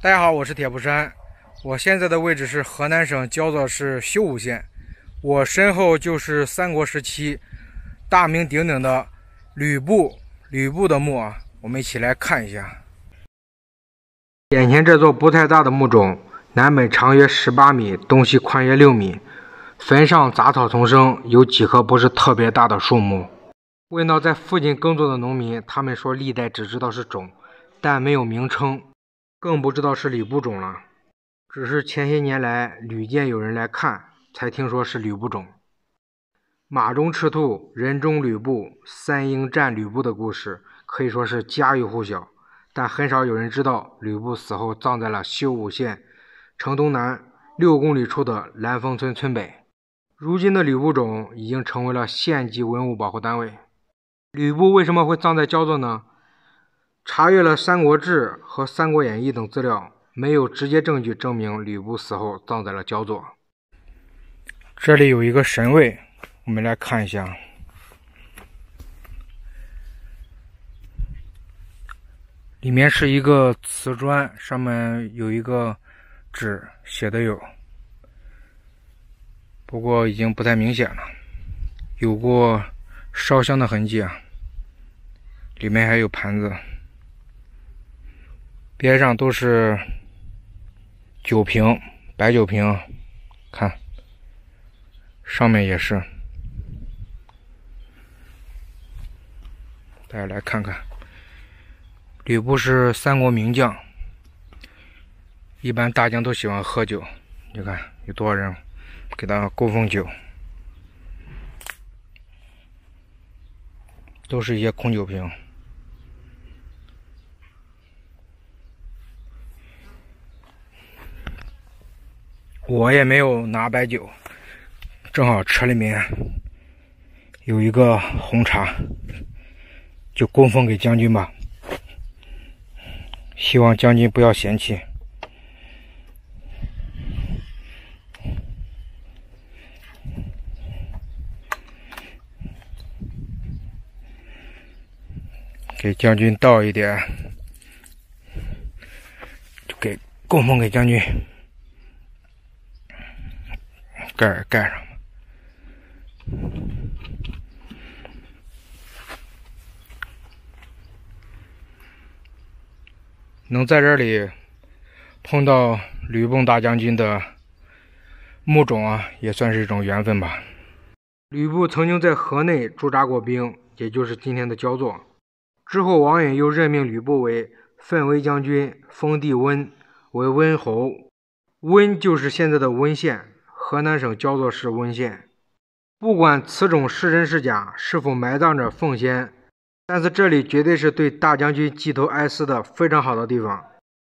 大家好，我是铁布衫。我现在的位置是河南省焦作市修武县，我身后就是三国时期大名鼎鼎的吕布，吕布的墓啊，我们一起来看一下。眼前这座不太大的墓冢，南北长约十八米，东西宽约六米，坟上杂草丛生，有几棵不是特别大的树木。问到在附近耕作的农民，他们说历代只知道是冢，但没有名称。更不知道是吕布冢了，只是前些年来屡见有人来看，才听说是吕布冢。马中赤兔，人中吕布，三英战吕布的故事可以说是家喻户晓，但很少有人知道吕布死后葬在了修武县城东南六公里处的蓝峰村村北。如今的吕布冢已经成为了县级文物保护单位。吕布为什么会葬在焦作呢？查阅了《三国志》和《三国演义》等资料，没有直接证据证明吕布死后葬在了焦作。这里有一个神位，我们来看一下，里面是一个瓷砖，上面有一个纸，写的有，不过已经不太明显了，有过烧香的痕迹啊，里面还有盘子。边上都是酒瓶，白酒瓶，看，上面也是。大家来看看，吕布是三国名将，一般大将都喜欢喝酒。你看有多少人给他供奉酒，都是一些空酒瓶。我也没有拿白酒，正好车里面有一个红茶，就供奉给将军吧。希望将军不要嫌弃。给将军倒一点，给供奉给将军。盖盖上能在这里碰到吕布大将军的墓冢啊，也算是一种缘分吧。吕布曾经在河内驻扎过兵，也就是今天的焦作。之后，王允又任命吕布为奋威将军，封地温为温侯，温就是现在的温县。河南省焦作市温县，不管此种是真是假，是否埋葬着奉先，但是这里绝对是对大将军寄头哀思的非常好的地方。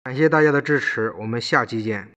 感谢大家的支持，我们下期见。